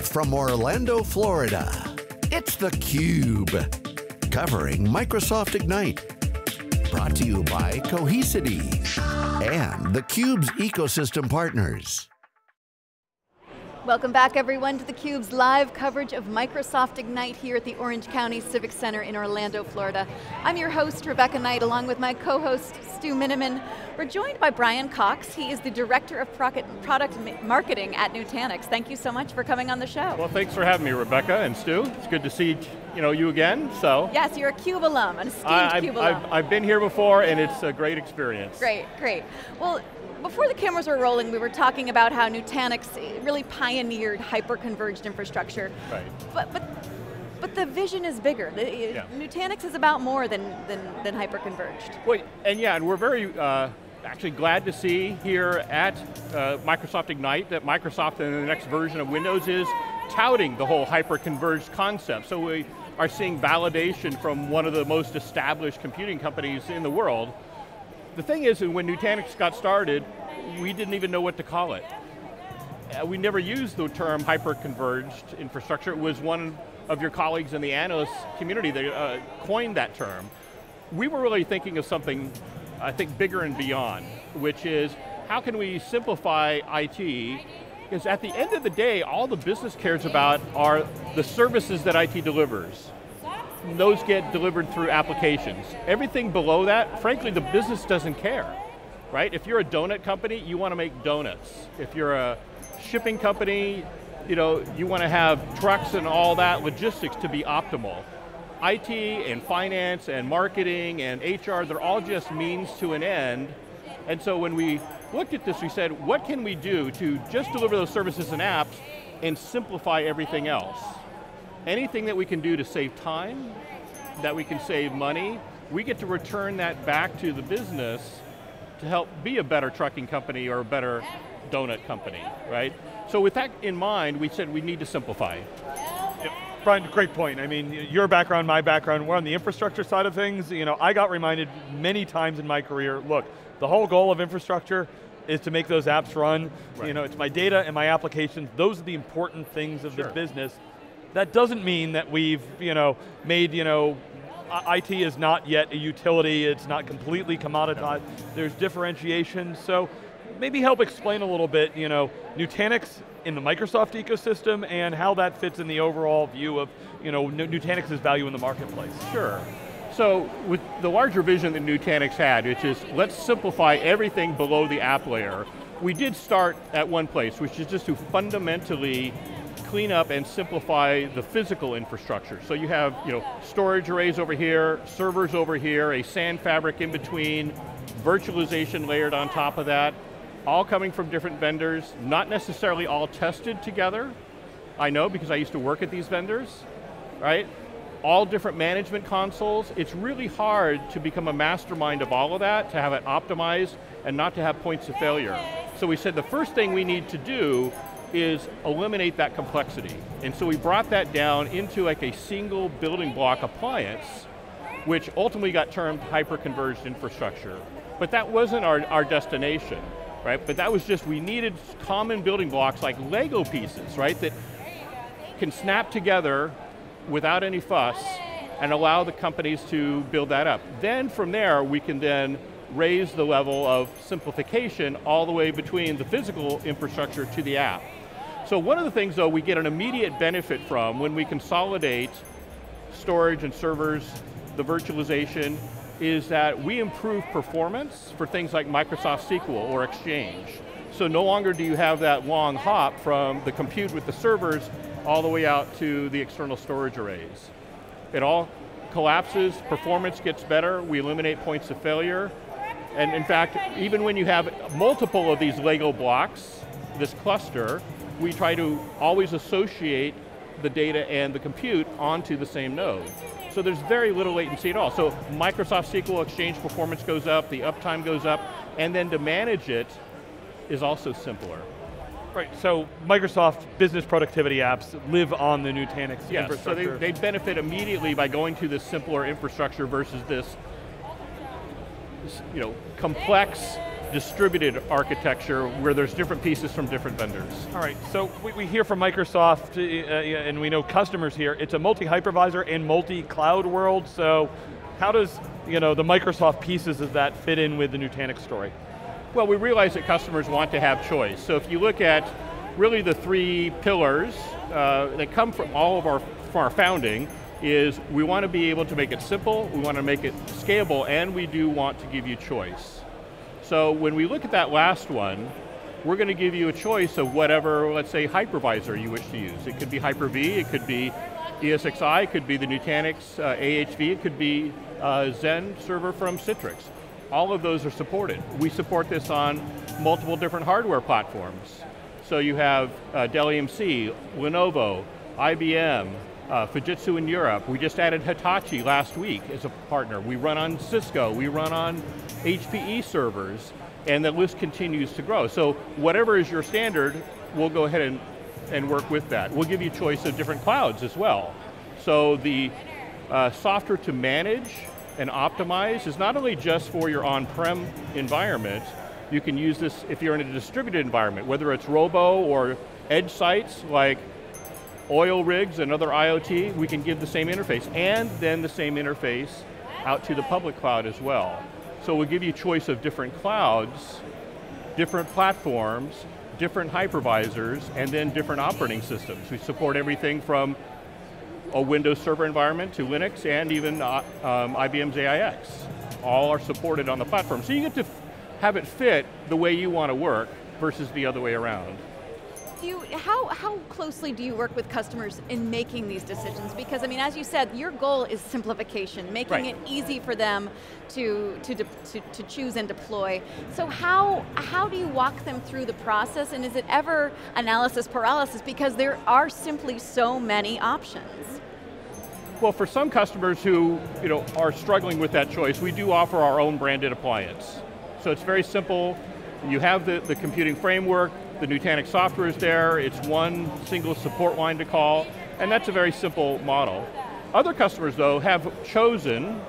Live from Orlando, Florida, it's theCUBE. Covering Microsoft Ignite. Brought to you by Cohesity and theCUBE's ecosystem partners. Welcome back everyone to theCUBE's live coverage of Microsoft Ignite here at the Orange County Civic Center in Orlando, Florida. I'm your host, Rebecca Knight, along with my co-host, Stu Miniman. We're joined by Brian Cox. He is the Director of Product Marketing at Nutanix. Thank you so much for coming on the show. Well, thanks for having me, Rebecca and Stu. It's good to see you know you again, so. Yes, you're a CUBE alum, an esteemed I, CUBE alum. I've, I've been here before and it's a great experience. Great, great. Well, before the cameras were rolling, we were talking about how Nutanix really pioneered hyper-converged infrastructure. Right. But, but, but the vision is bigger. Yeah. Nutanix is about more than, than, than hyper-converged. Well, and yeah, and we're very, uh, actually glad to see here at uh, Microsoft Ignite that Microsoft in the next version of Windows is touting the whole hyper-converged concept. So we are seeing validation from one of the most established computing companies in the world the thing is, when Nutanix got started, we didn't even know what to call it. Uh, we never used the term hyper-converged infrastructure. It was one of your colleagues in the analyst community that uh, coined that term. We were really thinking of something, I think, bigger and beyond, which is, how can we simplify IT because at the end of the day, all the business cares about are the services that IT delivers those get delivered through applications. Everything below that, frankly, the business doesn't care, right? If you're a donut company, you want to make donuts. If you're a shipping company, you know, you want to have trucks and all that logistics to be optimal. IT and finance and marketing and HR, they're all just means to an end. And so when we looked at this, we said, what can we do to just deliver those services and apps and simplify everything else? Anything that we can do to save time, that we can save money, we get to return that back to the business to help be a better trucking company or a better donut company, right? So with that in mind, we said we need to simplify. Yep. Brian, great point. I mean, your background, my background, we're on the infrastructure side of things. You know, I got reminded many times in my career, look, the whole goal of infrastructure is to make those apps run. Right. You know, it's my data and my applications. Those are the important things of sure. the business. That doesn't mean that we've, you know, made, you know, IT is not yet a utility, it's not completely commoditized, there's differentiation, so maybe help explain a little bit, you know, Nutanix in the Microsoft ecosystem and how that fits in the overall view of, you know, Nutanix's value in the marketplace. Sure. So with the larger vision that Nutanix had, which is let's simplify everything below the app layer, we did start at one place, which is just to fundamentally clean up and simplify the physical infrastructure. So you have you know, storage arrays over here, servers over here, a SAN fabric in between, virtualization layered on top of that, all coming from different vendors, not necessarily all tested together. I know because I used to work at these vendors, right? All different management consoles. It's really hard to become a mastermind of all of that, to have it optimized, and not to have points of failure. So we said the first thing we need to do is eliminate that complexity. And so we brought that down into like a single building block appliance, which ultimately got termed hyper-converged infrastructure. But that wasn't our, our destination, right? But that was just, we needed common building blocks like Lego pieces, right? That can snap together without any fuss and allow the companies to build that up. Then from there, we can then raise the level of simplification all the way between the physical infrastructure to the app. So one of the things though we get an immediate benefit from when we consolidate storage and servers, the virtualization, is that we improve performance for things like Microsoft SQL or Exchange. So no longer do you have that long hop from the compute with the servers all the way out to the external storage arrays. It all collapses, performance gets better, we eliminate points of failure, and in fact, even when you have multiple of these Lego blocks, this cluster, we try to always associate the data and the compute onto the same node. So there's very little latency at all. So Microsoft SQL Exchange performance goes up, the uptime goes up, and then to manage it is also simpler. Right, so Microsoft business productivity apps live on the Nutanix yes, infrastructure. so they, they benefit immediately by going to this simpler infrastructure versus this you know, complex distributed architecture where there's different pieces from different vendors. All right, so we, we hear from Microsoft, uh, and we know customers here, it's a multi-hypervisor and multi-cloud world, so how does you know, the Microsoft pieces of that fit in with the Nutanix story? Well, we realize that customers want to have choice. So if you look at really the three pillars uh, that come from all of our, from our founding, is we want to be able to make it simple, we want to make it scalable, and we do want to give you choice. So when we look at that last one, we're going to give you a choice of whatever, let's say, hypervisor you wish to use. It could be Hyper-V, it could be ESXi, it could be the Nutanix uh, AHV, it could be uh, Xen server from Citrix. All of those are supported. We support this on multiple different hardware platforms. So you have uh, Dell EMC, Lenovo, IBM, uh, Fujitsu in Europe. We just added Hitachi last week as a partner. We run on Cisco, we run on HPE servers, and the list continues to grow. So whatever is your standard, we'll go ahead and, and work with that. We'll give you choice of different clouds as well. So the uh, software to manage and optimize is not only just for your on-prem environment, you can use this if you're in a distributed environment, whether it's robo or edge sites like oil rigs and other IoT, we can give the same interface, and then the same interface out to the public cloud as well. So we'll give you choice of different clouds, different platforms, different hypervisors, and then different operating systems. We support everything from a Windows Server environment to Linux and even uh, um, IBM's AIX. All are supported on the platform. So you get to have it fit the way you want to work versus the other way around. You, how, how closely do you work with customers in making these decisions? Because I mean, as you said, your goal is simplification, making right. it easy for them to, to, to, to, choose and deploy. So how, how do you walk them through the process and is it ever analysis paralysis because there are simply so many options? Well, for some customers who you know, are struggling with that choice, we do offer our own branded appliance. So it's very simple. You have the, the computing framework, the Nutanix software is there, it's one single support line to call, and that's a very simple model. Other customers, though, have chosen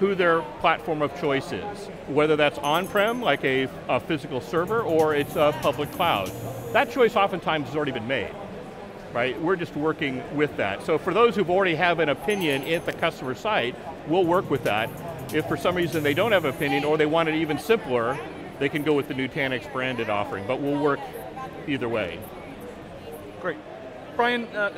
who their platform of choice is, whether that's on-prem, like a, a, physical server, or it's a public cloud. That choice oftentimes has already been made right? We're just working with that. So for those who've already have an opinion at the customer site, we'll work with that. If for some reason they don't have an opinion or they want it even simpler, they can go with the Nutanix branded offering, but we'll work either way. Great. Brian, uh,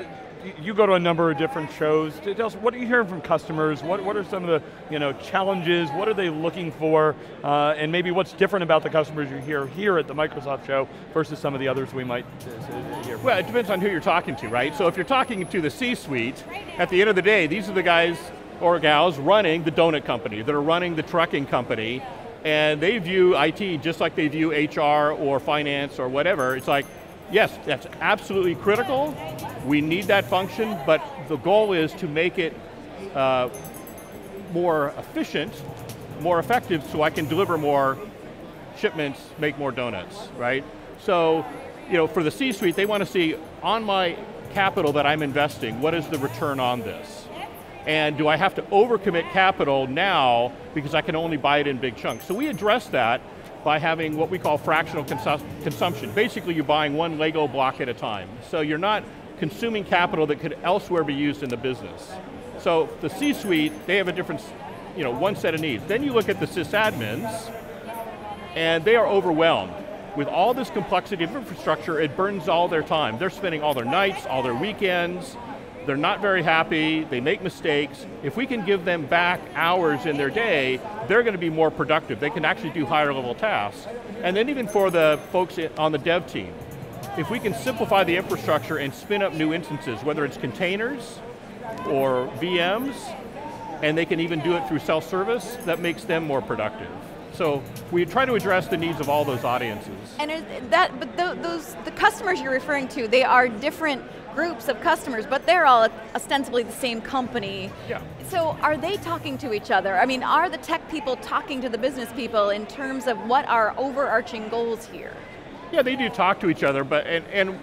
you go to a number of different shows. Tell us, what are you hearing from customers? What, what are some of the you know, challenges? What are they looking for? Uh, and maybe what's different about the customers you hear here at the Microsoft show versus some of the others we might uh, hear Well, it depends on who you're talking to, right? So if you're talking to the C-suite, at the end of the day, these are the guys or gals running the donut company, that are running the trucking company, and they view IT just like they view HR or finance or whatever. It's like, yes, that's absolutely critical. We need that function, but the goal is to make it uh, more efficient, more effective so I can deliver more shipments, make more donuts, right? So, you know, for the C-suite, they want to see on my capital that I'm investing, what is the return on this? And do I have to overcommit capital now because I can only buy it in big chunks? So we address that by having what we call fractional consumption. Basically, you're buying one Lego block at a time. So you're not consuming capital that could elsewhere be used in the business. So the C-suite, they have a different, you know, one set of needs. Then you look at the sysadmins, and they are overwhelmed. With all this complexity of infrastructure, it burns all their time. They're spending all their nights, all their weekends, they're not very happy, they make mistakes. If we can give them back hours in their day, they're going to be more productive. They can actually do higher level tasks. And then even for the folks on the dev team, if we can simplify the infrastructure and spin up new instances, whether it's containers or VMs, and they can even do it through self-service, that makes them more productive. So we try to address the needs of all those audiences. And that, but those, the customers you're referring to, they are different groups of customers, but they're all ostensibly the same company. Yeah. So are they talking to each other? I mean, are the tech people talking to the business people in terms of what are overarching goals here? Yeah, they do talk to each other, but and, and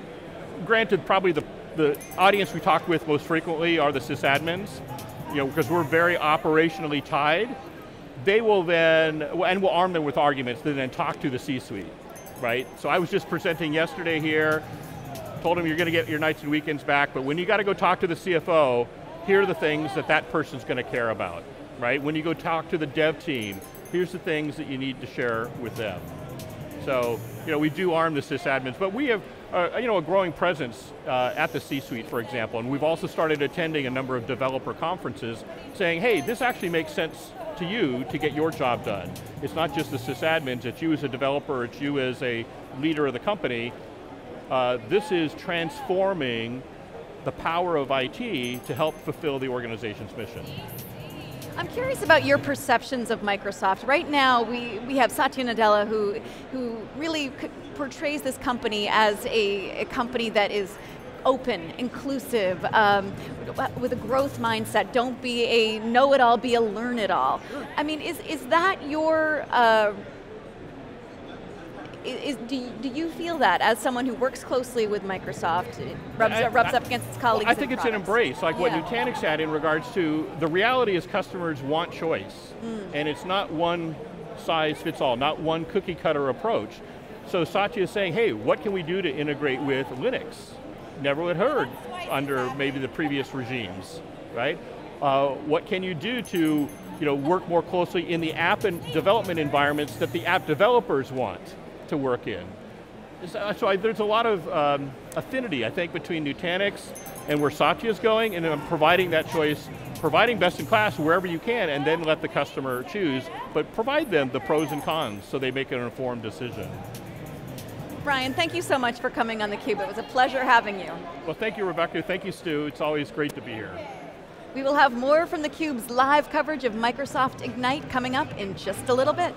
granted, probably the, the audience we talk with most frequently are the sysadmins, you know, because we're very operationally tied. they will then, and we'll arm them with arguments, to then talk to the C-suite, right? So I was just presenting yesterday here, told him you're going to get your nights and weekends back, but when you got to go talk to the CFO, here are the things that that person's going to care about, right? When you go talk to the dev team, here's the things that you need to share with them. So, you know, we do arm the sysadmins, but we have, uh, you know, a growing presence uh, at the C-suite, for example, and we've also started attending a number of developer conferences saying, hey, this actually makes sense to you to get your job done. It's not just the sysadmins, it's you as a developer, it's you as a leader of the company. Uh, this is transforming the power of IT to help fulfill the organization's mission. I'm curious about your perceptions of Microsoft. Right now, we, we have Satya Nadella who, who really portrays this company as a, a company that is open, inclusive, um, with a growth mindset. Don't be a know-it-all, be a learn-it-all. I mean, is, is that your uh, is, do, you, do you feel that as someone who works closely with Microsoft, rubs, I, rubs I, up against its colleagues? I think it's products. an embrace, like yeah. what Nutanix had in regards to the reality is customers want choice, mm. and it's not one size fits all, not one cookie cutter approach. So Satya is saying, hey, what can we do to integrate with Linux? Never had heard under maybe the previous regimes, right? Uh, what can you do to you know, work more closely in the app and development environments that the app developers want? To work in. So I, there's a lot of um, affinity, I think, between Nutanix and where Satya is going, and I'm providing that choice, providing best in class wherever you can, and then let the customer choose, but provide them the pros and cons so they make an informed decision. Brian, thank you so much for coming on theCUBE. It was a pleasure having you. Well, thank you, Rebecca. Thank you, Stu. It's always great to be here. We will have more from theCUBE's live coverage of Microsoft Ignite coming up in just a little bit.